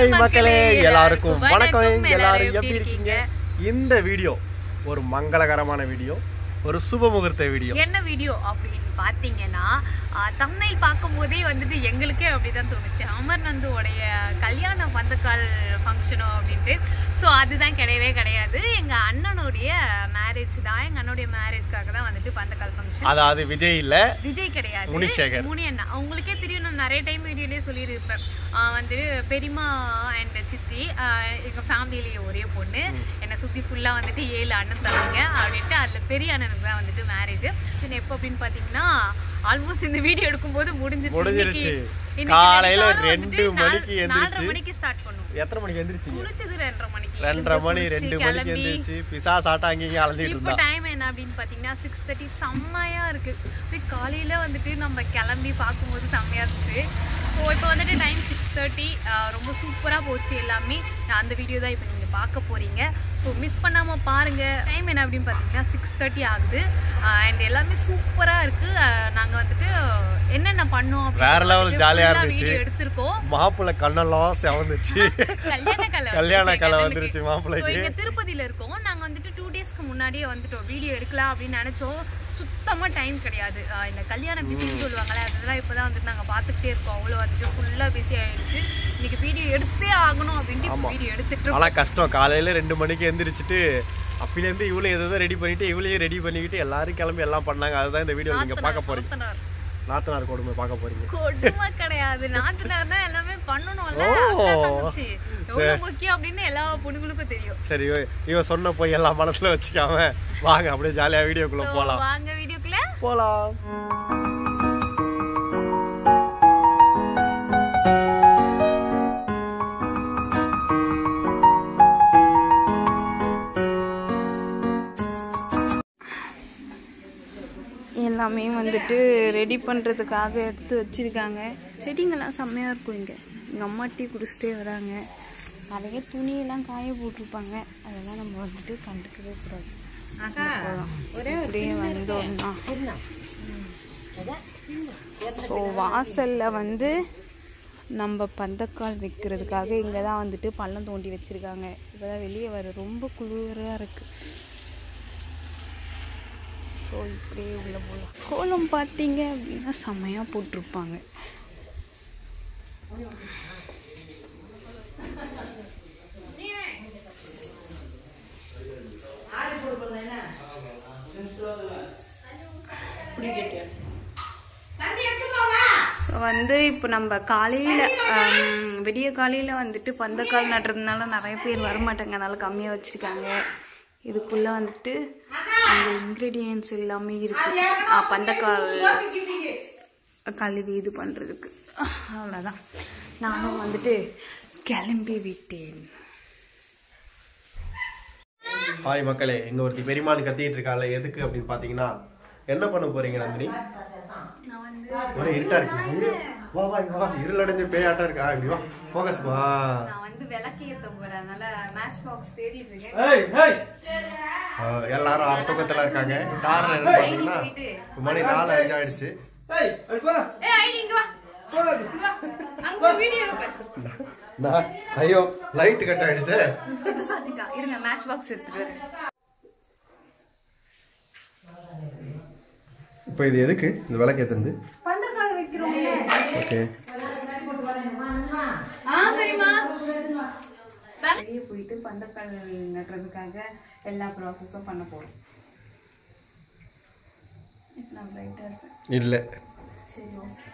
Hi மக்களே எல்லாருக்கும் வணக்கம். எல்லாரும் எப்படி இருக்கீங்க? இந்த வீடியோ ஒரு மங்களகரமான வீடியோ ஒரு சுப முகூர்த்த வீடியோ. என்ன வீடியோ அப்படின்னு பார்த்தீங்கன்னா தமிழில் பார்க்கும்போதே வந்துட்டு எங்களுக்கே அப்படிதான் தோணுச்சு. அமர் நந்துவோடைய கல்யாண பந்தக்கால் ஃபங்க்ஷனோ அப்படின்ட்டு. ஸோ அதுதான் கிடையவே கிடையாது. எங்கள் அண்ணனுடைய மேரேஜ் தான். எங்கள் அண்ணனுடைய மேரேஜ்க்காக தான் வந்துட்டு பந்தக்கால் ஃபங்க்ஷன் அதாவது விஜய் இல்ல விஜய் கிடையாது. முனிசேகர். முனி அண்ணா. உங்களுக்கே தெரியும் நான் நிறைய டைம் வீடியோலேயே சொல்லியிருப்பேன். வந்துட்டு பெரியம்மா அண்ட் சித்தி ஆஹ் எங்க ஃபேமிலியிலேயே ஒரே பொண்ணு. என்னை சுற்றி ஃபுல்லாக வந்துட்டு ஏழு அண்ணன் தம்பிங்க அப்படின்ட்டு அதில் பெரிய அண்ணனுக்கு தான் வந்துட்டு மேரேஜ் எப்போ அப்படின்னு பார்த்தீங்கன்னா ஆல்மோஸ்ட் இந்த வீடியோ எடுக்கும்போது முடிஞ்சிருச்சு. முடிஞ்சிருச்சு. காலையில ரெண்டு மணிக்கு எந்திரிச்சு. மணிக்கு ஸ்டார்ட் பண்ணுவோம். எத்தனை மணிக்கு எந்திரிச்சீங்க? குளிச்சது ரெண்டரை மணிக்கு. ரெண்டரை மணி ரெண்டு மணிக்கு எந்திரிச்சு பிசா சாட்டா அங்கேயும் அலைஞ்சிட்டு இப்போ இருந்தா டைம் என்ன அப்படின்னு பார்த்தீங்கன்னா சிக்ஸ் தேர்ட்டி செம்மையா இருக்கு. போய் காலையில வந்துட்டு நம்ம கிளம்பி பார்க்கும்போது செம்மையா இருந்துச்சு. ஸோ இப்போ வந்துட்டு டைம் சிக்ஸ் தேர்ட்டி ரொம்ப சூப்பராக போச்சு எல்லாமே. அந்த வீடியோ தான் இப்போ நீங்கள் பார்க்க போறீங்க. ஸோ மிஸ் பண்ணாமல் பாருங்க. டைம் என்ன அப்படின்னு பார்த்தீங்கன்னா சிக்ஸ் தேர்ட்டி ஆகுது. அண்ட் எல்லாமே சூப்பராக இருக்கு. நாங்கள் வந்துட்டு என்னென்ன பண்ணோம் வேற jolly ஆ இருந்துச்சு. வீடியோ எடுத்திருக்கோம். மாப்பிள்ளை கண்ணெல்லாம் செவந்துச்சு. கல்யாண கலை கல்யாண வந்துருச்சு கலை இங்க திருப்பதியில இருக்கோம். நாங்க வந்துட்டு டூ டேஸ்க்கு முன்னாடியே வந்துட்டோம். வீடியோ எடுக்கலாம் அப்படின்னு நினைச்சோம். சுத்தமா டைம் கிடையாது. இந்த கல்யாண பிஸின்னு சொல்லுவாங்கல்ல அதெல்லாம் இப்பதான் வந்துட்டு நாங்க பார்த்துக்கிட்டே இருக்கோம். அவ்வளோ வந்துட்டு ஃபுல்லா பிஸி ஆயிடுச்சு. இன்னைக்கு வீடியோ எடுத்தே ஆகணும் அப்படின்ட்டு வீடியோ எடுத்துட்டு இருக்கோம். ஆனா கஷ்டம். காலையில ரெண்டு மணிக்கு எந்திரிச்சிட்டு அப்பிலேருந்து இவ்வளோ எதோ ரெடி பண்ணிட்டு இவ்வளையும் ரெடி பண்ணிக்கிட்டு எல்லாரும் கிளம்பி எல்லாம் பண்ணாங்க. அதுதான் இந்த வீடியோ நீங்க பார்க்க போறீங்க. நாத்தனார். கொடுமை பார்க்க போறீங்க. கொடுமை கிடையாது. நாத்தனார் தான் எல்லாமே பண்ணணும்ல. அக்கா தங்கச்சி. எவ்வளவு முக்கியம் அப்படின்னு எல்லா பொண்ணுங்களுக்கும் தெரியும். சரி இவ- இவ சொன்ன போய் எல்லாம் மனசுல வச்சுக்காம வாங்க அப்படியே ஜாலியா வீடியோக்குள்ள போலாம். வாங்க வீடியோக்குள்ள. போலாம். எல்லாமே வந்துட்டு ரெடி பண்ணுறதுக்காக எடுத்து வச்சுருக்காங்க. செடிங்கெல்லாம் செம்மையாக இருக்கும் இங்கே. எங்கள் அம்மா டீ குடிச்சிட்டே வராங்க. நிறைய துணியெல்லாம் காய போட்டிருப்பாங்க. அதெல்லாம் நம்ம வந்துட்டு கண்டுக்கவே கூடாது. அப்படியே வந்தோம்னா. ஸோ வாசலில் வந்து நம்ம பந்தக்கால் வைக்கிறதுக்காக இங்கே தான் வந்துட்டு பள்ளம் தோண்டி வச்சுருக்காங்க. இப்போ தான் வெளியே வர ரொம்ப குளிராக இருக்குது ஸோ இப்படியே உள்ள போகலாம் கோலம் பார்த்தீங்க அப்படின்னா செம்மையாக போட்டிருப்பாங்க. வந்து இப்போ நம்ம காலையில் விடிய காலையில் வந்துட்டு பந்தக்கால் நடுறதுனால நிறைய பேர் வரமாட்டாங்க. அதனால கம்மியாக வச்சுருக்காங்க. இதுக்குள்ளே வந்துட்டு அந்த இன்க்ரீடியன்ஸ் எல்லாமே இருக்குது பந்தக்கால் கழுவி இது பண்ணுறதுக்கு அவ்வளோதான் நானும் வந்துட்டு கிளம்பி விட்டேன். ஹாய் மக்களே எங்க ஒருத்தி பெரியமான் கத்திட்டு இருக்காள் எதுக்கு அப்படின்னு பாத்தீங்கன்னா என்ன பண்ண போறீங்க நந்தினி? நான் வந்து ஒரே இருட்டா இருக்கு. வா வா வா. இருளடைஞ்ச பேயாட்டம் இருக்கா. இப்படி வா. ஃபோக்கஸ் வா நான் வந்து விளக்கு போகிறேன் அதனால மேட்ச் பாக்ஸ் தேடிட்டு இருக்கேன். ஏய் ஏய். எல்லாரும் அர்த்தக்கத்துல இருக்காங்க. காரணம் என்ன பாத்தீங்கன்னா மணி நாலு அஞ்சு ஆயிடுச்சு. ஏய் ஐடி இங்க வா. இங்க வா. அங்க வீடியோ எடுப்பேன் நான் ஐயோ லைட் கட் ஆயிடுச்சு. இது சாத்திட்டான் இருங்க மேட்ச் பாக்ஸ் எடுத்துட்டு வரேன். இப்போ இது எதுக்கு? இந்த விளக்கு ஏத்துறது பந்தக்கால் வைக்கிறோம். ஓகே. வெளியே போயிட்டு பந்தக்கால் நடுறதுக்காக எல்லா ப்ராசஸும் பண்ண போறோம். நான் இல்ல. சரி ஓகே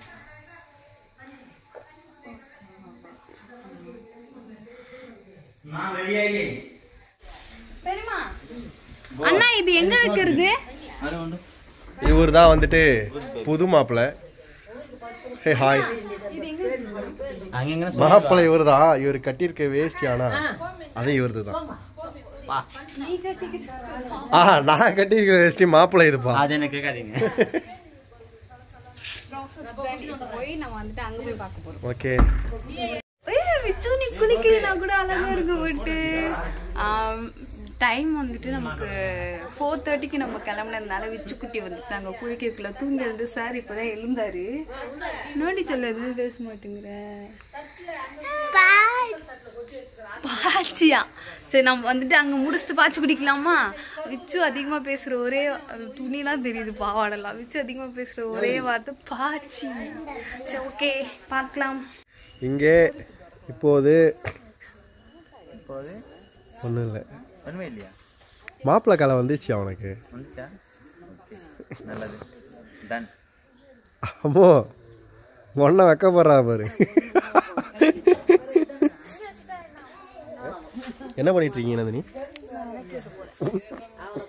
அண்ணா இது எங்க வைக்கிறது? இவர் தான் வந்துட்டு புது மாப்பிள்ளை ஹே ஹாய் மாப்பிள்ளை இவர் தான் இவர் கட்டியிருக்க வேஷ்டி ஆனா அது இவரது தான் ஆ நான் கட்டியிருக்கிற வேஷ்டி மாப்பிள்ளை இதுப்பா. அது என்ன கேட்காதீங்க. ப்ராசஸ் போய் நம்ம வந்துட்டு அங்க போய் பார்க்க போறோம் ஓகே ஏய் விச்சு நீ குளிக்கலனா கூட அழகா இருக்க விட்டு டைம் வந்துட்டு நமக்கு ஃபோர் தேர்ட்டிக்கு நம்ம கிளம்புனதுனால விச்சு குட்டி வந்துட்டு நாங்கள் குளிக்கக்குள்ள தூங்கி வந்து சார் இப்போதான் எழுந்தாரு. நோண்டி சொல்ல எதுவும் பேச மாட்டேங்கிற? பாச்சியா. சரி நம்ம வந்துட்டு அங்கே முடிச்சுட்டு பாய்ச்சி குடிக்கலாமா? விச்சு அதிகமாக பேசுகிற ஒரே துணிலாம் தெரியுது பாவாடெல்லாம். விச்சு அதிகமாக பேசுகிற ஒரே வார்த்தை பாச்சி. சரி ஓகே பார்க்கலாம். இங்கே இப்போது இப்போது ஒன்றும் இல்லை. ஒன்றுமே இல்லையா? மாப்பிள்ளை காலம் வந்துச்சு அவனுக்கு. வந்துச்சா? நல்லது. டன் அம்மோ ஒன்றை வைக்க போறா பாரு. என்ன பண்ணிட்டு இருக்கீங்க நந்தினி?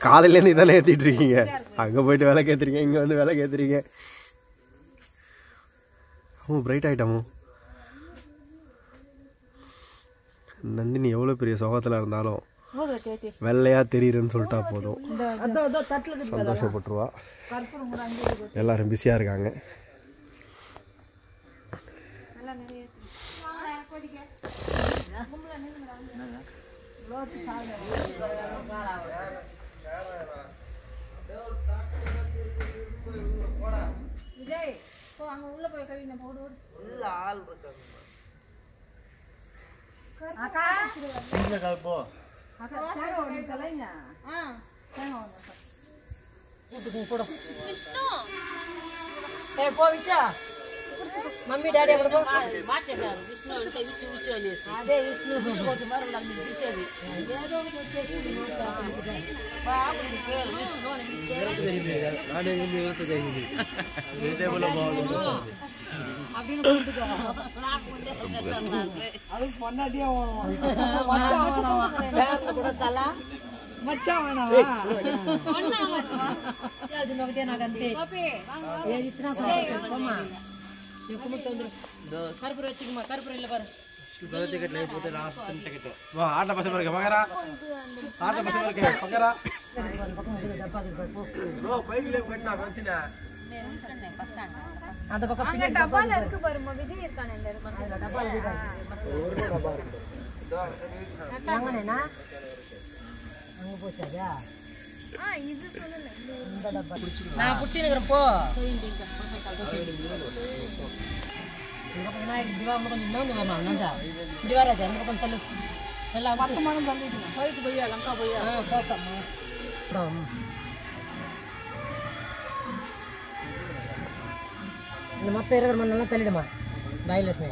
காலையிலேருந்து இதானே ஏற்றிட்டு இருக்கீங்க. அங்கே போயிட்டு வேலை கேத்துறீங்க இங்கே வந்து வேலை கேத்துறீங்க அம்மோ பிரைட் ஆகிட்டாமோ நந்தினி எவ்வளோ பெரிய சுகத்தில் இருந்தாலும் வெள்ளையா தெரியுறேன்னு சொல்லிட்டா போதும். சந்தோஷப்பட்டுருவா. எல்லாரும் பிஸியாக இருக்காங்க. இல்லை போ. ఏ పోవిచ్చా మమ్మీ డాడీ ఎక్కడ పో అదే విష్ణు ఒకటే కర్పూరు వచ్చిమ్మా కర్పూరు ఇల్లు బారు టికెట్ లేకపోతే లాస్ట్ టికెట్ ఆటల బస్సు వరకు మగరా ఆటల బస్సు వరకు మగరా పైకి లేకపోయినా మంచిగా அந்த பக்கம் அங்க டப்பால இருக்கு பாருமா விஜய் இருக்கானே இந்த இருக்கு டப்பால இருக்கு. டப்பா இருக்கு. எங்கனேனா ஆ இது சொல்லல. இந்த டப்பா புடிச்சிருக்கேன் நான் புடிச்சிருக்கேன் போ. போயிண்டீங்க இந்த பக்கம் நான் ராஜா இந்த பக்கம் தள்ளு. எல்லாம் மொத்தமான தள்ளிடுங்க போய் போய் லங்கா போய் ஆ போட்டோம் மொத்தம் இருக்கிற மண் நல்லா தள்ளிடுமா பயலட்சுமி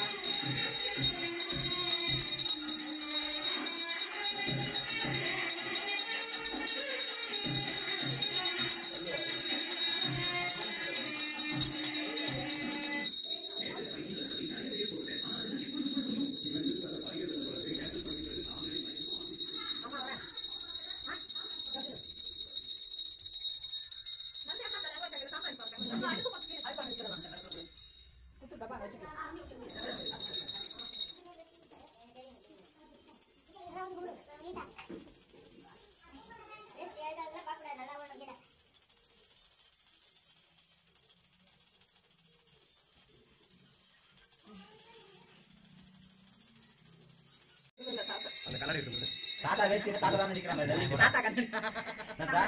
தாத்தா வேஷ்டி தாத்தா தான் நிக்கிற மாதிரி தாத்தா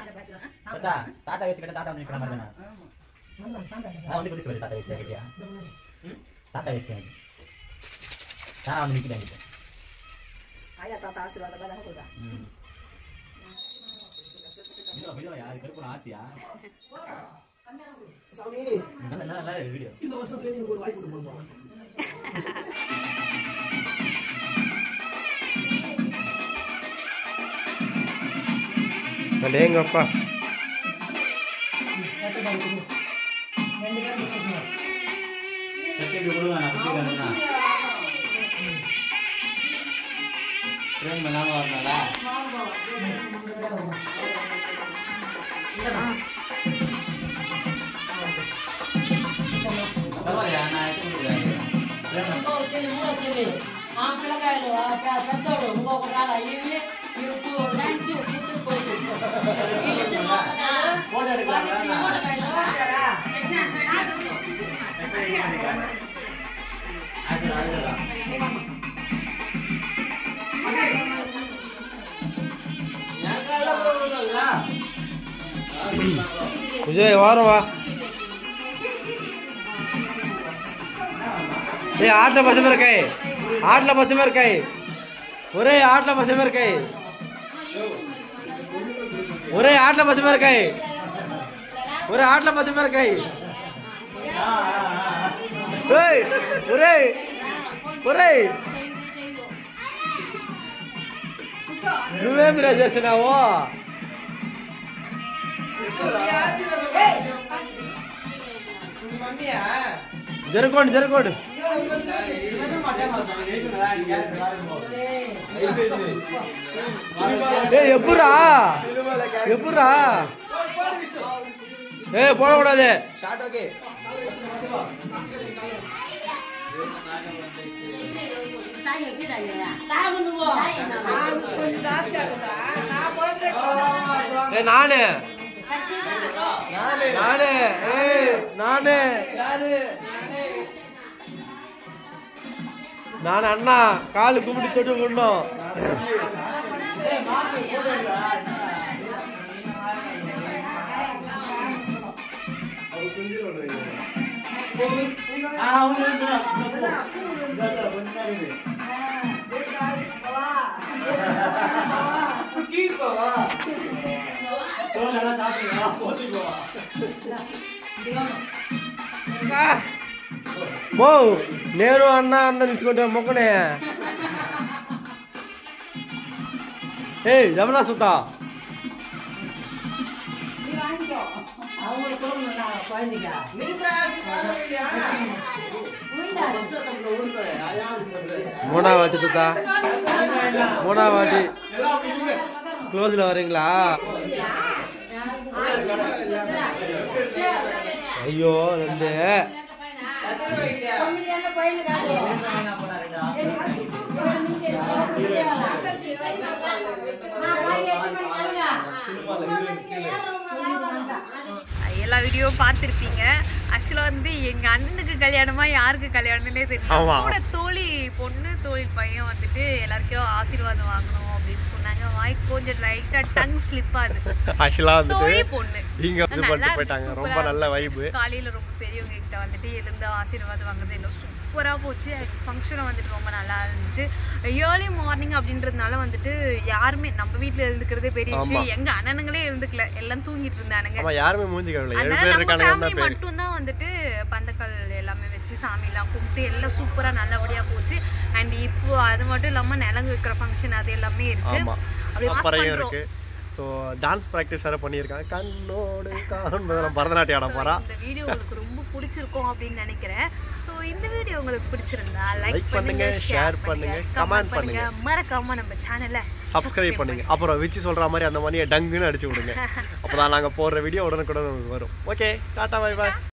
தாத்தா? தாத்தா கட்ட தாத்தா வந்து நிக்கிற மாதிரி தானே? நான் வந்து குதிச்சு தாத்தா கட்டியா? தாத்தா எனக்கு. வந்து நிக்கிறேன் கிட்ட. ம். இதுல போய் யாரு கருப்பு ஆத்தியா? நல்ல நல்ல நல்ல అదేం గొప్ప వచ్చింది మూడు వచ్చింది ఆ పిల్లకాయలు పెద్దోడు ఇంకొకటి రాలా ఇవి ఇవి विजय वारवा ये आट बच मेर कई आट बच मेर कई ओरे आट बच मेर कई ఒరే ఆటల పచ్చిమిరకాయ ఒరే ఆటల పచ్చిమిరకాయ ఒరే ఒరే. నువ్వేం రా చేసినావు? జరుగుకోండి జరుగుకోండి எப்படா எப்படா ஏ போடக்கூடாது. ஷார்ட் ஓகே நானு. நானு நானு. நானு நான் அண்ணா காலு கும்பிட்டு தொட்டு விடணும் ఆ! మో నేను అన్న అన్న నిలుచుకుంటే మొక్కనే ఏయ్ జమనా సుతా அவங்க கொடுக்கணும்ல குழந்தைங்க மூணா வாட்டி சுத்தா மூணா வாட்டி க்ளோஸில் வரீங்களா ஐயோ ரெண்டு எல்லா வீடியோவும் பார்த்துருப்பீங்க. ஆக்சுவலாக வந்து எங்க அண்ணனுக்கு கல்யாணமா யாருக்கு கல்யாணம்னே தெரியல. ஆமா. கூட தோழி பொண்ணு தோழி பையன் வந்துட்டு எல்லாருக்கும் ஆசீர்வாதம் வாங்கணும். அப்படின்னு சொன்னாங்க வாய் கொஞ்சம் லைட்டா டங் ஸ்லிப் ஆகுது ஆக்சுவலாக தோழி வந்துட்டு பொண்ணு. இங்க வந்து பண்ணிட்டு போயிட்டாங்க. ரொம்ப நல்ல. வைபு காலையில ரொம்ப பெரியவங்க கிட்ட வந்துட்டு எழுந்து ஆசீர்வாதம் வாங்குறது எல்லாம் சூப்பரா போச்சு. ஃபங்க்ஷனும் வந்துட்டு ரொம்ப நல்லா இருந்துச்சு. ஏர்லி மார்னிங் அப்படின்றதுனால வந்துட்டு யாருமே நம்ம வீட்ல எழுந்துக்கிறதே பெரிய விஷயம். எங்க அண்ணனுங்களே எழுந்துக்கல. எல்லாம் தூங்கிட்டு இருந்தானுங்க. யாருமே மூஞ்சி ஃபேமிலி மட்டும் தான் வந்துட்டு பந்தக்கால் எல்லாமே வச்சு சாமிலாம் கும்பிட்டு எல்லாம் சூப்பரா நல்லபடியா போச்சு. இப்போ அது மட்டும் இல்லாம நிலங்கு வைக்கிற ஃபங்க்ஷன் அது எல்லாமே இருக்கு. அப்புறையும். இருக்கு. ஸோ டான்ஸ் ப்ராக்டிஸ் வேற பண்ணியிருக்காங்க. கண்ணோடு காண்பதெல்லாம் பரதநாட்டியம் ஆட போறா. இந்த வீடியோ உங்களுக்கு ரொம்ப பிடிச்சிருக்கும் அப்படின்னு நினைக்கிறேன். ஸோ இந்த வீடியோ உங்களுக்கு பிடிச்சிருந்தா லைக் பண்ணுங்க, ஷேர் பண்ணுங்க, கமெண்ட் பண்ணுங்க. மறக்காம நம்ம சேனலை சப்ஸ்கிரைப் பண்ணுங்க. அப்புறம் வச்சு சொல்ற மாதிரி அந்த மணியை டங்குன்னு அடிச்சு விடுங்க. அப்பதான் நாங்க போடுற வீடியோ உடனுக்குடன் வரும். Okay tata bye bye